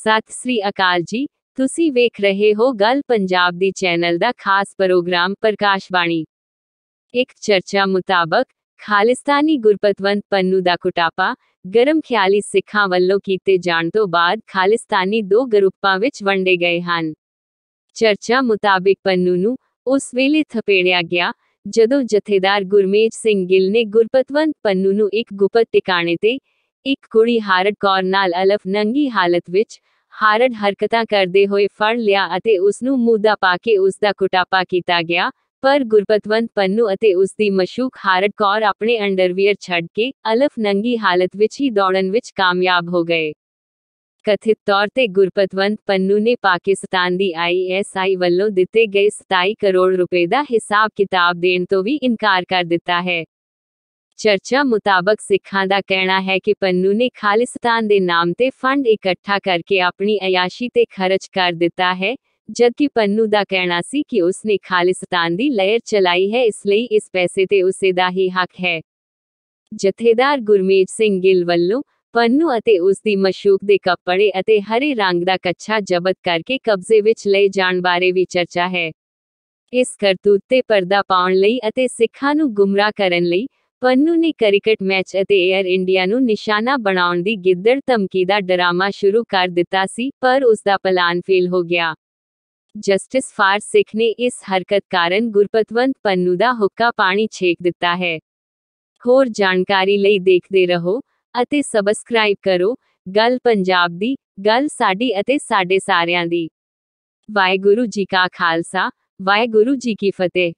ਸਤਿ ਸ੍ਰੀ ਅਕਾਲ ਜੀ। ਤੁਸੀਂ ਵੇਖ ਰਹੇ ਹੋ ਗੱਲ ਪੰਜਾਬ ਦੀ ਚੈਨਲ ਦਾ ਖਾਸ ਪ੍ਰੋਗਰਾਮ ਪ੍ਰਕਾਸ਼ਬਾਣੀ ਇੱਕ ਚਰਚਾ ਮੁਤਾਬਕ, ਖਾਲਿਸਤਾਨੀ ਗੁਰਪਤਵੰਤ ਪੰਨੂ ਦਾ ਕੁਟਾਪਾ ਗਰਮ ਖਿਆਲੀ ਸਿੱਖਾਂ ਵੱਲੋਂ ਕੀਤੇ ਜਾਣ ਤੋਂ ਬਾਅਦ ਖਾਲਿਸਤਾਨੀ ਦੋ ਗਰੁੱਪਾਂ ਵਿੱਚ ਵੰਡੇ ਗਏ ਹਨ। ਚਰਚਾ ਮੁਤਾਬਕ ਪੰਨੂ ਨੂੰ ਉਸ ਵੇਲੇ ਥਪੇੜਿਆ ਗਿਆ, ਜਦੋਂ ਜਥੇਦਾਰ ਗੁਰਮੇਜ ਸਿੰਘ ਗਿੱਲ ਨੇ ਗੁਰਪਤਵੰਤ ਪੰਨੂ ਨੂੰ ਇੱਕ ਗੁਪਤ ਟਿਕਾਣੇ ਤੇ ਇੱਕ ਕੁੜੀ ਹਾਰਡ ਕੌਰ ਨਾਲ ਅਲਫ ਨੰਗੀ ਹਾਲਤ ਵਿੱਚ ਹਾਰਡ ਹਰਕਤਾਂ ਕਰਦੇ ਹੋਏ ਫੜ ਲਿਆ ਅਤੇ ਉਸ ਨੂੰ ਮੂਦਾ ਪਾ ਕੇ ਉਸ ਦਾ ਕੁਟਾਪਾ ਕੀਤਾ ਗਿਆ, ਪਰ ਗੁਰਪਤਵੰਤ ਪੰਨੂ ਅਤੇ ਉਸ ਦੀ ਮਸ਼ੂਕ ਹਾਰਡ ਕੌਰ ਆਪਣੇ ਅੰਡਰਵੀਅਰ ਛੱਡ ਕੇ ਅਲਫ ਨੰਗੀ ਹਾਲਤ ਵਿੱਚ ਹੀ ਦੌੜਨ ਵਿੱਚ ਕਾਮਯਾਬ ਹੋ ਗਏ। ਕਥਿਤ ਤੌਰ ਤੇ ਗੁਰਪਤਵੰਤ ਪੰਨੂ ਨੇ ਪਾਕਿਸਤਾਨ ਦੀ ਆਈਐਸਆਈ ਵੱਲੋਂ ਦਿੱਤੇ ਗਏ 27 ਕਰੋੜ ਰੁਪਏ ਦਾ ਹਿਸਾਬ ਕਿਤਾਬ ਦੇਣ ਤੋਂ ਵੀ ਇਨਕਾਰ ਕਰ ਦਿੱਤਾ ਹੈ। ਚਰਚਾ ਮੁਤਾਬਕ ਸਿੱਖਾਂ ਦਾ ਕਹਿਣਾ ਹੈ ਕਿ ਪੰਨੂ ਨੇ ਖਾਲਿਸਤਾਨ ਦੇ ਨਾਮ ਤੇ ਫੰਡ ਇਕੱਠਾ ਕਰਕੇ ਆਪਣੀ ਅਯਾਸ਼ੀ ਤੇ ਖਰਚ ਕਰ ਦਿੱਤਾ ਹੈ, ਜਦਕਿ ਪੰਨੂ ਦਾ ਕਹਿਣਾ ਸੀ ਕਿ ਉਸਨੇ ਖਾਲਿਸਤਾਨ ਦੀ ਲਹਿਰ ਚਲਾਈ ਹੈ, ਇਸ ਲਈ ਇਸ ਪੈਸੇ ਤੇ ਉਸੇ ਦਾ ਹੀ ਹੱਕ ਹੈ। ਜਥੇਦਾਰ ਗੁਰਮੇਜ ਸਿੰਘ ਗਿੱਲ ਵੱਲੋਂ ਪੰਨੂ ਅਤੇ ਉਸ ਦੀ ਮਸ਼ੂਕ ਦੇ ਕੱਪੜੇ ਅਤੇ ਹਰੇ ਰੰਗ ਦਾ ਕੱਛਾ ਜ਼ਬਤ ਕਰਕੇ ਕਬਜ਼ੇ ਵਿੱਚ ਲਏ ਜਾਣ ਬਾਰੇ ਵੀ ਚਰਚਾ ਹੈ। ਇਸ ਕਰਤੂਤ ਤੇ ਪਰਦਾ ਪਾਉਣ ਲਈ ਅਤੇ ਸਿੱਖਾਂ ਨੂੰ ਗੁੰਮਰਾਹ ਕਰਨ ਲਈ ਪੰਨੂ ਨੇ ਕ੍ਰਿਕਟ ਮੈਚ ਅਤੇ 에ਅਰ ਇੰਡੀਆ ਨੂੰ ਨਿਸ਼ਾਨਾ ਬਣਾਉਣ ਦੀ ਗਿੱਦੜ ਧਮਕੀ ਦਾ ਡਰਾਮਾ ਸ਼ੁਰੂ ਕਰ ਦਿੱਤਾ ਸੀ, ਪਰ ਉਸ ਦਾ ਪਲਾਨ ਫੇਲ ਹੋ ਗਿਆ। ਜਸਟਿਸ ਫਾਰ ਸਿੱਖ ਨੇ ਇਸ ਹਰਕਤ ਕਾਰਨ ਗੁਰਪਤਵੰਤ ਪੰਨੂ ਦਾ ਹੁੱਕਾ ਪਾਣੀ ਛੇਕ ਦਿੱਤਾ ਹੈ। ਹੋਰ ਜਾਣਕਾਰੀ ਲਈ ਦੇਖਦੇ ਰਹੋ ਅਤੇ ਸਬਸਕ੍ਰਾਈਬ ਕਰੋ, ਗੱਲ ਪੰਜਾਬ ਦੀ, ਗੱਲ ਸਾਡੀ ਅਤੇ ਸਾਡੇ ਸਾਰਿਆਂ ਦੀ। ਵਾਹਿਗੁਰੂ ਜੀ ਕਾ ਖਾਲਸਾ, ਵਾਹਿਗੁਰੂ ਜੀ ਕੀ ਫਤਿਹ।